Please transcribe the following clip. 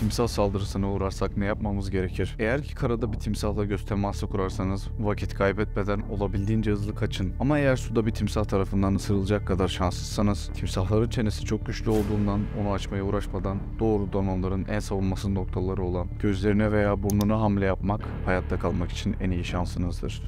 timsah saldırısına uğrarsak ne yapmamız gerekir? Eğer ki karada bir timsahla göz teması kurarsanız vakit kaybetmeden olabildiğince hızlı kaçın. Ama eğer suda bir timsah tarafından ısırılacak kadar şanssızsanız timsahların çenesi çok güçlü olduğundan onu açmaya uğraşmadan doğrudan onların en savunmasız noktaları olan gözlerine veya burnuna hamle yapmak hayatta kalmak için en iyi şansınızdır.